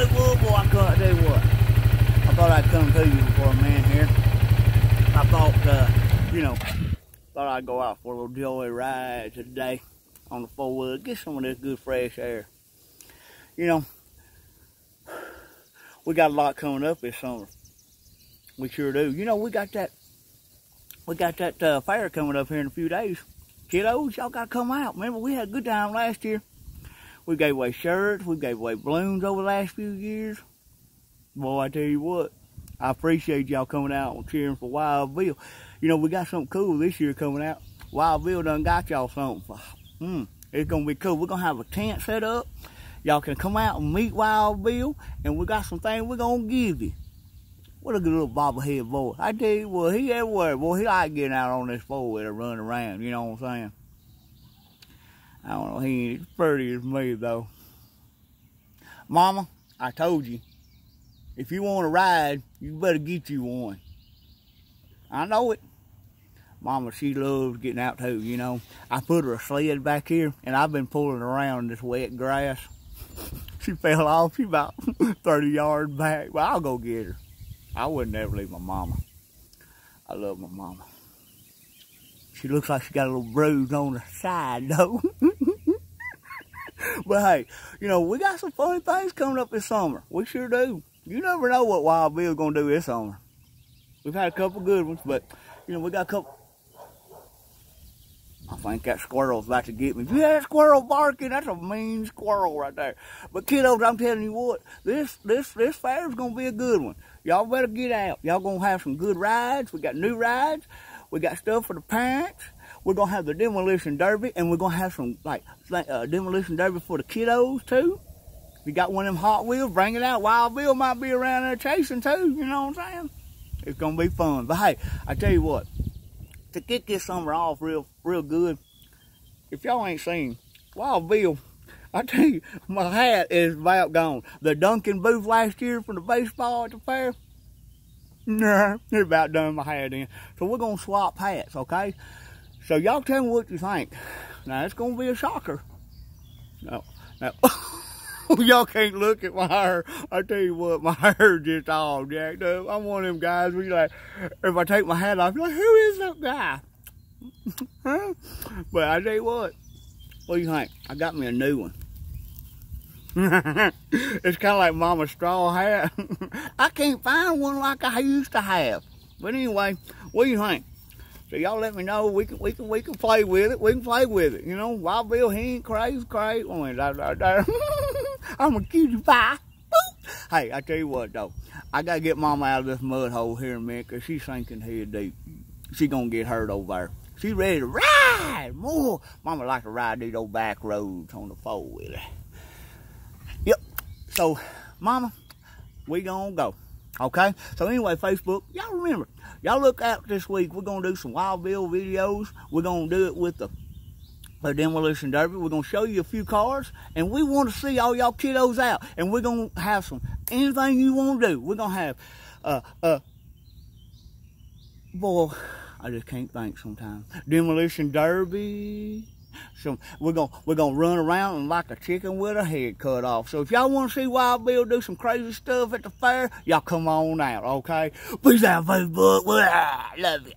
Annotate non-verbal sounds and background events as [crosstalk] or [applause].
Hollywood, boy, I couldn't you what. I thought I'd come to you before a man here. I thought, uh, you know, thought I'd go out for a little joy ride today on the four wheel, get some of this good fresh air. You know, we got a lot coming up this summer. We sure do. You know, we got that, we got that uh, fair coming up here in a few days. Kiddos, y'all got to come out. Remember, we had a good time last year. We gave away shirts. We gave away balloons over the last few years. Boy, I tell you what, I appreciate y'all coming out and cheering for Wild Bill. You know, we got something cool this year coming out. Wild Bill done got y'all something. Hmm, it's going to be cool. We're going to have a tent set up. Y'all can come out and meet Wild Bill. And we got some things we're going to give you. What a good little bobblehead boy. I tell you what, he everywhere. Boy, he like getting out on this four-wheeler running around. You know what I'm saying? I don't know. He ain't as pretty as me, though. Mama, I told you. If you want to ride, you better get you one. I know it. Mama, she loves getting out too, you know. I put her a sled back here, and I've been pulling around this wet grass. [laughs] she fell off. She about [laughs] 30 yards back. But I'll go get her. I wouldn't ever leave my mama. I love my mama. She looks like she got a little bruise on her side, though. [laughs] but hey, you know, we got some funny things coming up this summer. We sure do. You never know what Wild Bill's going to do this summer. We've had a couple good ones, but, you know, we got a couple. I think that squirrel's about to get me. If you squirrel barking, that's a mean squirrel right there. But kiddos, I'm telling you what, this this this fair's gonna be a good one. Y'all better get out. Y'all gonna have some good rides. We got new rides. We got stuff for the parents. We're gonna have the demolition derby, and we're gonna have some like uh, demolition derby for the kiddos too. If you got one of them Hot Wheels, bring it out. Wild Bill might be around there chasing too. You know what I'm saying? It's gonna be fun. But hey, I tell you what, to get this summer off real, real good, if y'all ain't seen Wild Bill, [laughs] I tell you, my hat is about gone. The dunking booth last year from the baseball at the fair, nah, they're about done my hat in. So we're gonna swap hats, okay? So y'all tell me what you think. Now it's gonna be a shocker. No, no. [laughs] y'all can't look at my hair. I tell you what, my [laughs] hair just all jacked up. I'm one of them guys where you like, if I take my hat off, you're like, who is that guy? [laughs] huh? But I tell you what, what do you think? I got me a new one. it's kind of like mama's straw hat. I can't find one like I used to have. But anyway, what do you think? So y'all let me know. We can we can we can play with it. We can play with it. You know, Wild Bill he ain't crazy, crazy. Oh, [laughs] I'm a cutie pie. Hey, I tell you what though, I gotta get Mama out of this mud hole here in a minute, cause she's sinking head deep. She gonna get hurt over there. She's ready to ride more. Mama like to ride these old back roads on the four wheeler. Yep. So, Mama, we gonna go. Okay? So anyway, Facebook, y'all remember, y'all look out this week. We're gonna do some Wild Bill videos. We're gonna do it with the demolition derby. We're gonna show you a few cars, and we want to see all y'all kiddos out. And we're gonna have some anything you want to do. We're gonna have uh uh boy, I just can't think sometimes. Demolition derby. Some we're gonna we're gonna run around and like a chicken with a head cut off. So if y'all want to see Wild Bill do some crazy stuff at the fair, y'all come on out, okay? Peace out, Facebook. Love you.